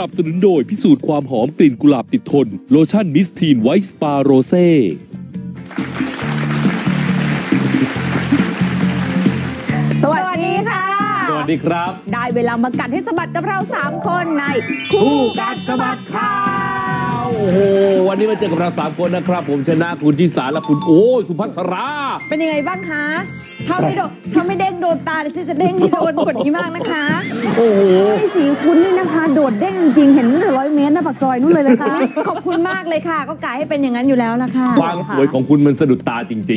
นับสนุนโดยพิสูจน์ความหอมกลิ่นกุหลาบติดทน โลชั่นมิสทีนไวท์สปาโรเซ่สวัสดีค่ะ สวัสดีครับ ได้เวลามากัดให้สะบัดกับเรา 3 คนใน คู่กัดสะบัดข่าว โอ้โหวันนี้มาเจอกับเราสามคนนะครับ ผมชนะคุณที่สารและคุณโอ้สุภัสรา เป็นยังไงบ้างคะถ้าไม่โดนถ้าไม่เด้งโดนตาเดี๋ยวฉันจะเด้งให้โดนกว่านี้มากนะคะโอ้โหไอ้สีคุณนี่นะคะ โดดเด้งจริงๆเห็นตั้งแต่ร้อยเมตรนะปากซอยนู่นเลยนะคะขอบคุณมากเลยค่ะ ก็กายให้เป็นอย่างนั้นอยู่แล้วละค่ะความสวยของคุณมันสะดุดตาจริงจ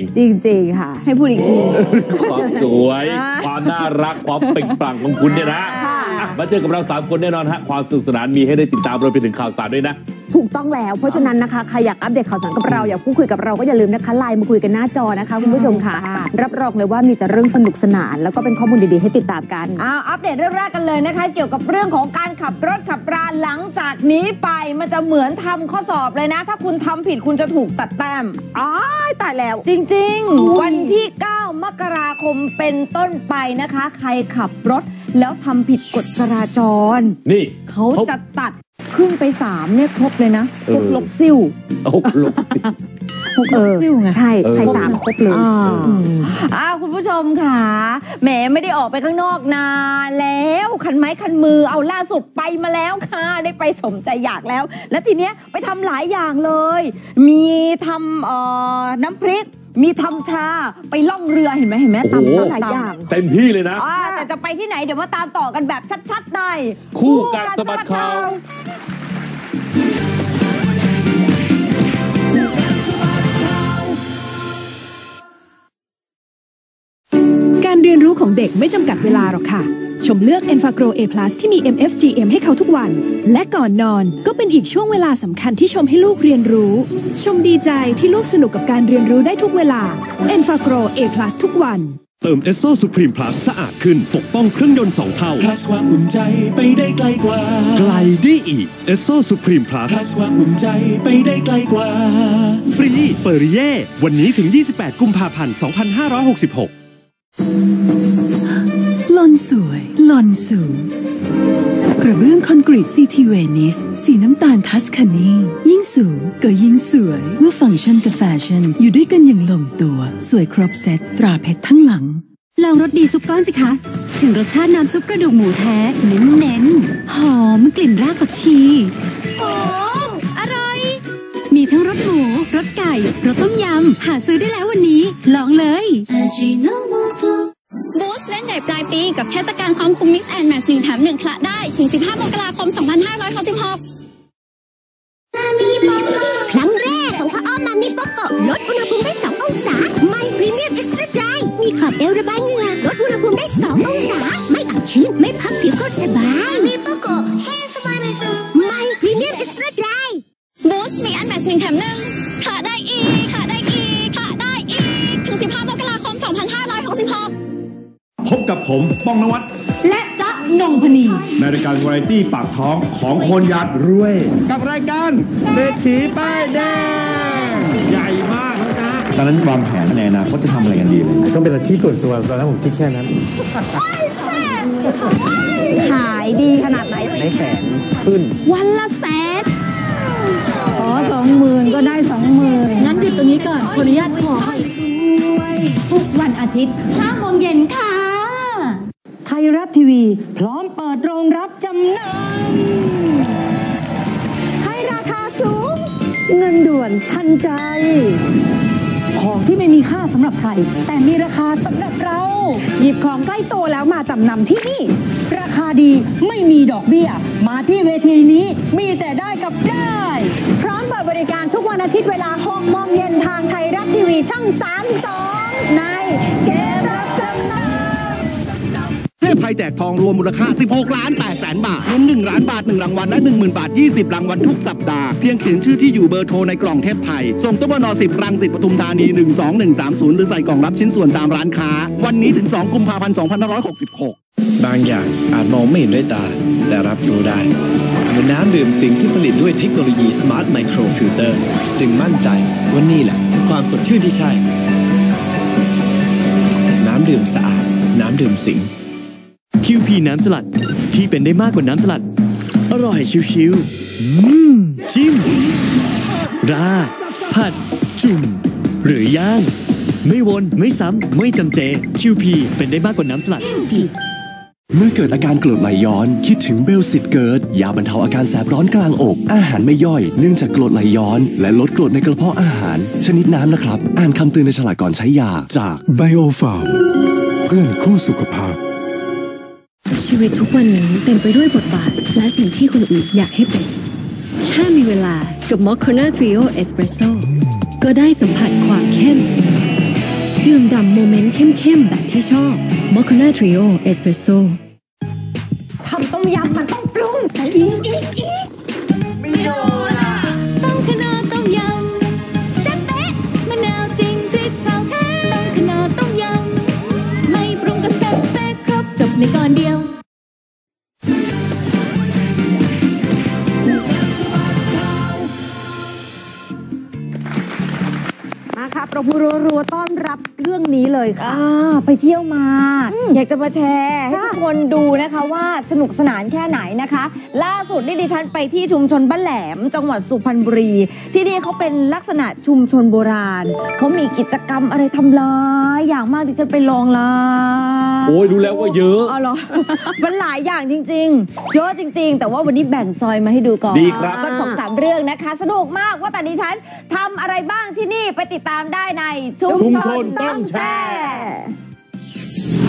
ริง ๆ ค่ะ ให้พูดอีกทีๆความสวยอ่าความน่ารักความเปล่งปลั่งของคุณเนี่ยนะค่ะอะ มาเจอกับเราสามคนแน่นอนฮะความสนุกสนานมีให้ได้ติดตามรวมไปถึงข่าวสารด้วยนะ ถูกต้องแล้ว เพราะฉะนั้นนะคะใครอยากอัปเดตข่าวสารกับเราอยากพูดคุยกับเราก็อย่าลืมนะคะไลน์มาคุยกันหน้าจอนะคะคุณผู้ชมค่ะ รับรองเลยว่ามีแต่เรื่องสนุกสนาน แล้วก็เป็นข้อมูลดีๆให้ติดตามกัน อ้าวอัปเดตเรื่องแรกกันเลยนะคะ เกี่ยวกับเรื่องของการขับรถขับราหลังจากนี้ไปมันจะเหมือนทำข้อสอบเลยนะ ถ้าคุณทำผิดคุณจะถูกตัดแต้มอ้ายตายแล้ว จริงอุ้ยๆวันที่ 9 มกราคมเป็นต้นไปนะคะ ใครขับรถ แล้วทำผิดกฎจราจร นี่ เขาจะตัดขึ้นไป3เนี่ยครบเลยนะพวกเออลบซิ่วโอ้ลบสิพวกลบซิ่วไง ใช่เออใครสามครบเลย อ่าอ้าวคุณผู้ชมค่ะแหมไม่ได้ออกไปข้างนอกนานแล้วคันไม้คันมือเอาล่าสุดไปมาแล้วค่ะ ได้ไปสมใจอยากแล้ว แล้วทีเนี้ยไปทำหลายอย่างเลย มีทำเอ่อน้ำพริก มีทำชาไปล่องเรือเห็นไหมเห็นไหมโอ้โหตำหลายอย่างเต็มที่เลยนะอ่าแต่จะไปที่ไหนเดี๋ยวมาตามต่อกันแบบชัดๆในคู่กัดสะบัดข่าวการเรียนรู้ของเด็กไม่จำกัดเวลาหรอกค่ะ ชมเลือก e n f a g r o A+ ที่มี MFGM ให้เขาทุกวัน และก่อนนอนก็เป็นอีกช่วงเวลาสำคัญที่ชมให้ลูกเรียนรู้ ชมดีใจที่ลูกสนุกกับการเรียนรู้ได้ทุกเวลา e n f a g r o A+ ทุกวัน เติม Esso Supreme Plus สะอาดขึ้นปกป้องเครื่องยนต์สองเท่า plus ความอุ่นใจไปได้ไกลกว่า ไกลได้อีก Esso Supreme Plus plus ความอุ่นใจไปได้ไกลกว่า ฟรี Perrier วันนี้ถึง 28 กุมภาพันธ์ 2566 ลอนสวยลอนสูง กระเบื้องคอนกรีต CT Venice สีน้ำตาลทัสคานียิ่งสูงก็ยิ่งสวยเมื่อฟังก์ชันกับแฟชั่น อยู่ด้วยกันอย่างลงตัว สวยครบเซตตราเพชรทั้งหลังลองรสดีซุปก้อนสิคะ ถึงรสชาติน้ำซุปกระดูกหมูแท้เน้นๆหอมกลิ่นรากผักชีโอ้อร่อย มีทั้งรสหมูรสไก่รสต้มยำ หาซื้อได้แล้ววันนี้ ลองเลย ดตปลายปี กับเทศกาลความคุ้ม mix and match หนึ่งแถมหนึ่งคละได้ ถึง 15 มกราคม 2566 บกับผมป้องนวัดและจ๊ะนงพนีในรายการวาไรตี้ปากท้องของคนอยากรวย กับรายการเศรษฐีป้ายแดงใหญ่มากนะจ๊ะตอนนั้นวางแผนในอนาคตจะทำอะไรกันดีเลยต้องเป็นอาชีพส่วนตัวตอนนั้นผมคิดแค่นั้นขายดีขนาดไหนได้แสนขึ้น วันละแสนขอสองหมื่นก็ได้สองหมื่นงั้นหยุดตรงนี้ก่อนขออนุญาตขอทุกวันอาทิตย์ห้าโมงเย็นค่ะไท ยรัฐทีวี พร้อมเปิดโรงรับจำนำให้ราคาสูง เงินด่วนทันใจ ของที่ไม่มีค่าสำหรับใคร แต่มีราคาสำหรับเรา หยิบของใกล้ตัวแล้วมาจำนำที่นี่ ราคาดีไม่มีดอกเบี้ย มาที่เวทีนี้มีแต่ได้กับได้ พร้อมเปิดบริการทุกวันอาทิตย์เวลา6โมงเย็นทางไทยรัฐทีวีช่อง 32 ในเกมำเทพไทยแจกทองรวมมูลค่า 16 ล้าน8แสนบาทลุ้น1ล้านบาท 1 รางวัลและ 10,000 บาท 20 รางวัลทุกสัปดาห์ เพียงเขียนชื่อที่อยู่เบอร์โทรในกล่องเทพไทย ส่งตู้ปน10 รังสิตปทุมธานี 12130 หรือใส่กล่องรับชิ้นส่วนตามร้านค้า วันนี้ถึง 2 กุมภาพันธ์ 2566 บางอย่างอาจมองไม่เห็นด้วยตา แต่รับรู้ได้คือนน้ำดื่มสิงที่ผลิตด้วยเทคโนโลยี Smart Micro Filter จึงมั่นใจว่านี่แหละคือความสดชื่นที่ใช่ น้ำดื่มสะอาด น้ำดื่มสิง QP น้ำสลัดที่เป็นได้มากกว่าน้ำสลัด อร่อยชิวๆอืมจิ้ม ราดผัด จุ่ม หรือย่าง ไม่วนไม่ซ้ำ ไม่จำเจ QP เป็นได้มากกว่าน้ำสลัด เมื่อเกิดอาการกรดไหลย้อน คิดถึงเบลสิตเกิด ยาบรรเทาอาการแสบร้อนกลางอก อาหารไม่ย่อย เนื่องจากกรดไหลย้อน และลดกรดในกระเพาะอาหาร ชนิดน้ำนะครับ อ่านคำเตือนในฉลากก่อนใช้ยาจากไบโอฟาร์มเพื่อนคู่สุขภาพ ชีวิตทุกวันนี้เต็มไปด้วยบทบาท และสิ่งที่คนอื่นอยากให้เป็น แค่มีเวลากับมอคค n นาทริโอเอสเปรสโซก็ได้สัมผัสความเข้ม ดื่มด่ำ moment เข้มๆ แบบที่ชอบมอคค n นาทริโอเอสเปรสโซทำต้มยำมันต้องปรุงแต่อีก ค่ะประพูรัวๆต้อนรับเรื่องนี้เลยค่ะ ไปเที่ยวมา อยากจะมาแชร์ให้ทุกคนดูนะคะว่าสนุกสนานแค่ไหนนะคะ ล่าสุดนี่ดิฉันไปที่ชุมชนบ้านแหลม จังหวัดสุพรรณบุรี ที่นี่เขาเป็นลักษณะชุมชนโบราณเขามีกิจกรรมอะไรทำหลายอย่างมากดิฉันไปลองละ โอ้ยดูแล้วว่าเยอะอ๋อเหรอ มันหลายอย่างจริง ๆ เยอะจริง ๆ แต่ว่าวันนี้แบ่งซอยมาให้ดูก่อนดีครับ สักสองสามเรื่องนะคะ สนุกมากว่าแต่ดิฉันทำอะไรบ้างที่นี่ไปติดตามได้ในชุมชุมชชนนต้ต้อองงแชแชร์